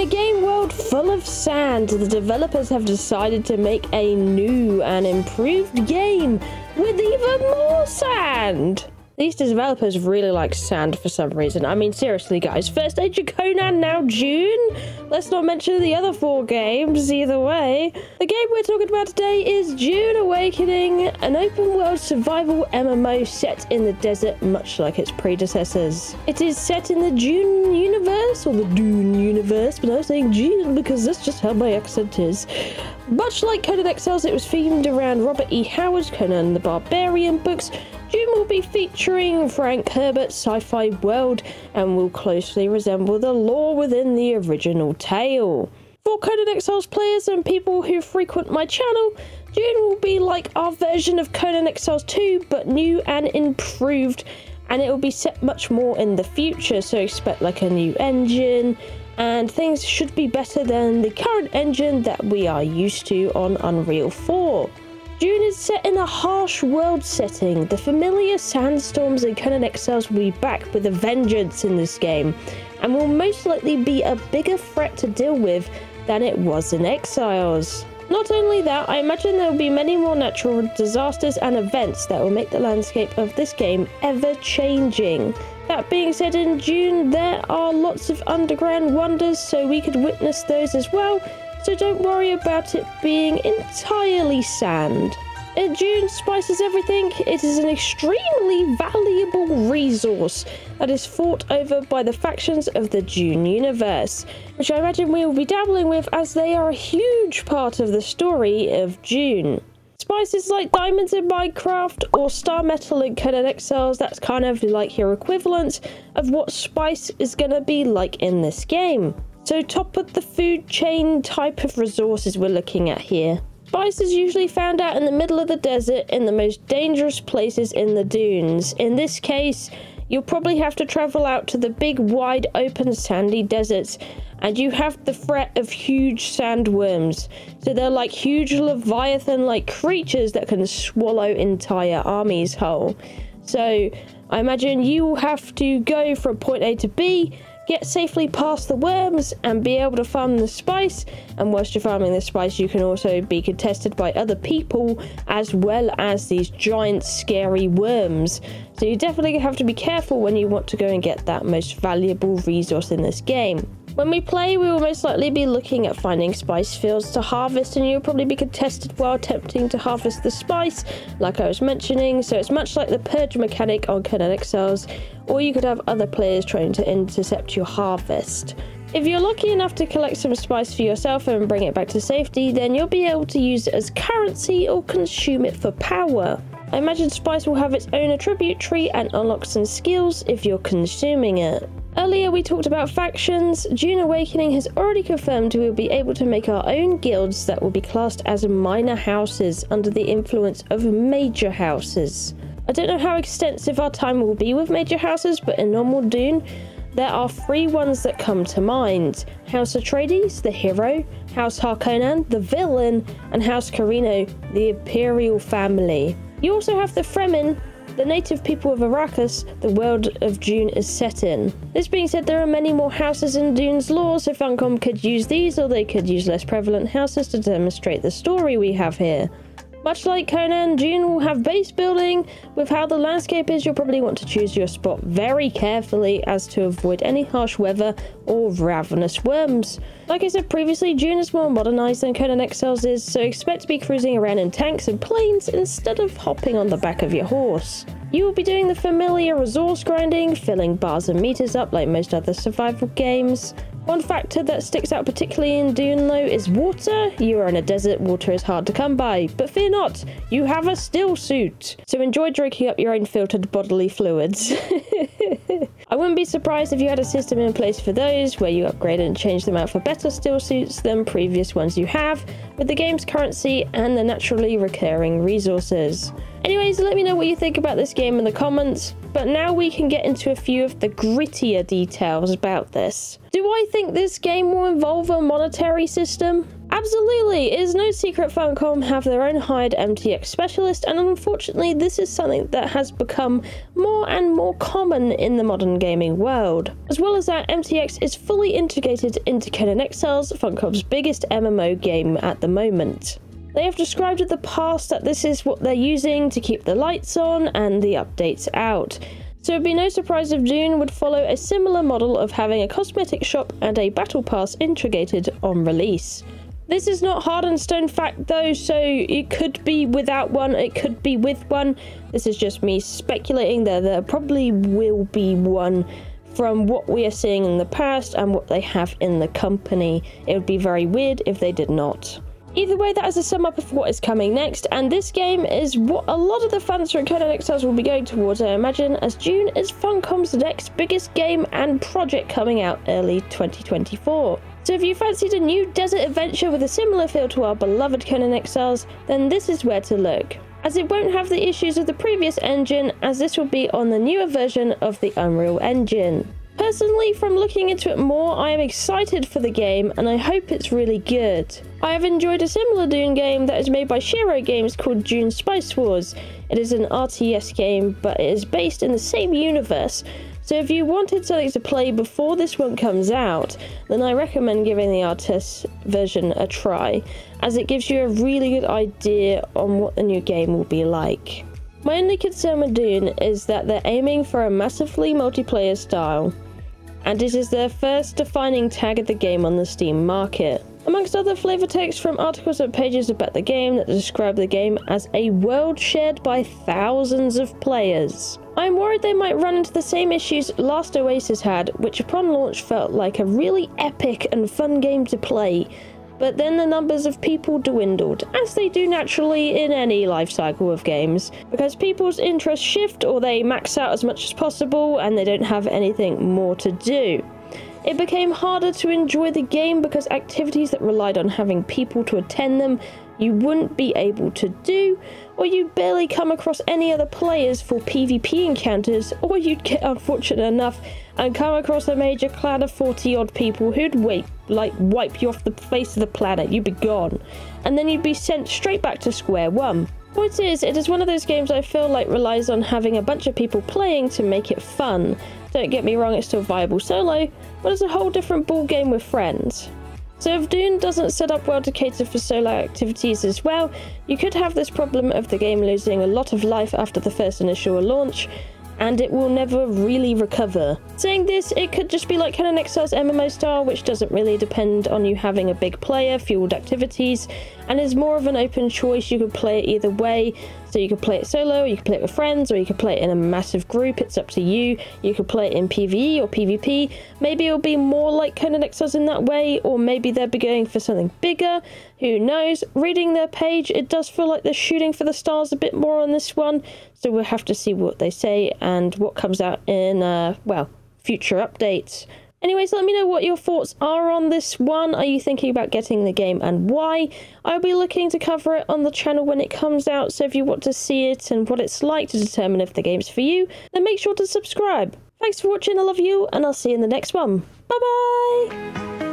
In a game world full of sand, the developers have decided to make a new and improved game with even more sand. These developers really like sand for some reason. I mean, seriously, guys. First Age of Conan, now June? Let's not mention the other four games, either way. The game we're talking about today is June Awakening, an open-world survival MMO set in the desert, much like its predecessors. It is set in the June universe, or the Dune universe, but I'm saying June because that's just how my accent is. Much like Conan Exiles, it was themed around Robert E. Howard's Conan the Barbarian books, Dune will be featuring Frank Herbert's sci-fi world and will closely resemble the lore within the original tale. For Conan Exiles players and people who frequent my channel, Dune will be like our version of Conan Exiles 2 but new and improved and it will be set much more in the future so expect like a new engine and things should be better than the current engine that we are used to on Unreal 4. Dune is set in a harsh world setting. The familiar sandstorms and Conan Exiles will be back with a vengeance in this game, and will most likely be a bigger threat to deal with than it was in Exiles. Not only that, I imagine there will be many more natural disasters and events that will make the landscape of this game ever changing. That being said, in June there are lots of underground wonders, so we could witness those as well, so don't worry about it being entirely sand. Uh, in Dune spices everything, it is an extremely valuable resource that is fought over by the factions of the Dune universe, which I imagine we will be dabbling with as they are a huge part of the story of Dune. Spices like diamonds in Minecraft or star metal in Conan Exiles, that's kind of like your equivalent of what spice is going to be like in this game. So top of the food chain type of resources we're looking at here. Spice is usually found out in the middle of the desert in the most dangerous places in the dunes. In this case, you'll probably have to travel out to the big wide open sandy deserts and you have the threat of huge sandworms. So they're like huge leviathan like creatures that can swallow entire armies whole. So I imagine you will have to go from point A to B get safely past the worms and be able to farm the spice. And whilst you're farming the spice, you can also be contested by other people as well as these giant scary worms. So you definitely have to be careful when you want to go and get that most valuable resource in this game. When we play, we will most likely be looking at finding spice fields to harvest, and you'll probably be contested while attempting to harvest the spice, like I was mentioning. So it's much like the purge mechanic on Conan Exiles, or you could have other players trying to intercept your harvest. If you're lucky enough to collect some spice for yourself and bring it back to safety, then you'll be able to use it as currency or consume it for power. I imagine spice will have its own attribute tree and unlock some skills if you're consuming it. Earlier we talked about factions. Dune Awakening has already confirmed we will be able to make our own guilds that will be classed as minor houses under the influence of major houses. I don't know how extensive our time will be with major houses, but in normal Dune, there are three ones that come to mind. House Atreides, the hero, House Harkonnen, the villain, and House Corrino, the imperial family. You also have the Fremen, the native people of Arrakis the world of Dune is set in. This being said, there are many more houses in Dune's lore, so Funcom could use these or they could use less prevalent houses to demonstrate the story we have here. Much like Conan, Dune will have base building. With how the landscape is, you'll probably want to choose your spot very carefully as to avoid any harsh weather or ravenous worms. Like I said previously, Dune is more modernized than Conan Exiles is, so expect to be cruising around in tanks and planes instead of hopping on the back of your horse. You will be doing the familiar resource grinding, filling bars and meters up like most other survival games. One factor that sticks out particularly in Dune though is water. You are in a desert, water is hard to come by, but fear not, you have a still suit. So enjoy drinking up your own filtered bodily fluids. I wouldn't be surprised if you had a system in place for those where you upgrade and change them out for better still suits than previous ones you have, with the game's currency and the naturally recurring resources. Anyways, let me know what you think about this game in the comments. but now we can get into a few of the grittier details about this. Do I think this game will involve a monetary system? Absolutely, it is no secret Funcom have their own hired MTX specialist, and unfortunately, this is something that has become more and more common in the modern gaming world. As well as that, MTX is fully integrated into Conan Exiles, Funcom's biggest MMO game at the moment. They have described in the past that this is what they're using to keep the lights on and the updates out. So it'd be no surprise if Dune would follow a similar model of having a cosmetic shop and a battle pass integrated on release. This is not hard and stone fact though, so it could be without one, it could be with one. This is just me speculating that there probably will be one from what we are seeing in the past and what they have in the company. It would be very weird if they did not. Either way, that is a sum up of what is coming next, and this game is what a lot of the fans from Conan Exiles will be going towards, I imagine, as June is Funcom's next biggest game and project coming out early 2024. So if you fancied a new desert adventure with a similar feel to our beloved Conan Exiles, then this is where to look. As it won't have the issues of the previous engine, as this will be on the newer version of the Unreal Engine. Personally, from looking into it more, I am excited for the game and I hope it's really good. I have enjoyed a similar Dune game that is made by Shiro Games called Dune Spice Wars. It is an RTS game, but it is based in the same universe. So if you wanted something to play before this one comes out, then I recommend giving the RTS version a try, as it gives you a really good idea on what the new game will be like. My only concern with Dune is that they're aiming for a massively multiplayer style and it is their first defining tag of the game on the Steam market. Amongst other flavor text from articles and pages about the game that describe the game as a world shared by thousands of players. I'm worried they might run into the same issues Last Oasis had, which upon launch felt like a really epic and fun game to play, but then the numbers of people dwindled, as they do naturally in any life cycle of games, because people's interests shift or they max out as much as possible and they don't have anything more to do. It became harder to enjoy the game because activities that relied on having people to attend them you wouldn't be able to do, or you'd barely come across any other players for PvP encounters, or you'd get unfortunate enough and come across a major clan of 40 odd people who'd wait, like wipe you off the face of the planet, you'd be gone, and then you'd be sent straight back to square one. Point is, it is one of those games I feel like relies on having a bunch of people playing to make it fun. Don't get me wrong, it's still viable solo, but it's a whole different ball game with friends. So if Dune doesn't set up well to cater for solo activities as well, you could have this problem of the game losing a lot of life after the first initial launch, and it will never really recover. Saying this, it could just be like Conan Exiles MMO style, which doesn't really depend on you having a big player, fueled activities, and is more of an open choice. You could play it either way, so you could play it solo, you could play it with friends, or you could play it in a massive group. It's up to you. You could play it in PvE or PvP. Maybe it'll be more like Conan Exiles in that way, or maybe they'll be going for something bigger. Who knows? Reading their page, it does feel like they're shooting for the stars a bit more on this one. So we'll have to see what they say and what comes out in, uh, well, future updates. Anyways, let me know what your thoughts are on this one. Are you thinking about getting the game and why? I'll be looking to cover it on the channel when it comes out, so if you want to see it and what it's like to determine if the game's for you, then make sure to subscribe. Thanks for watching, I love you, and I'll see you in the next one. Bye bye!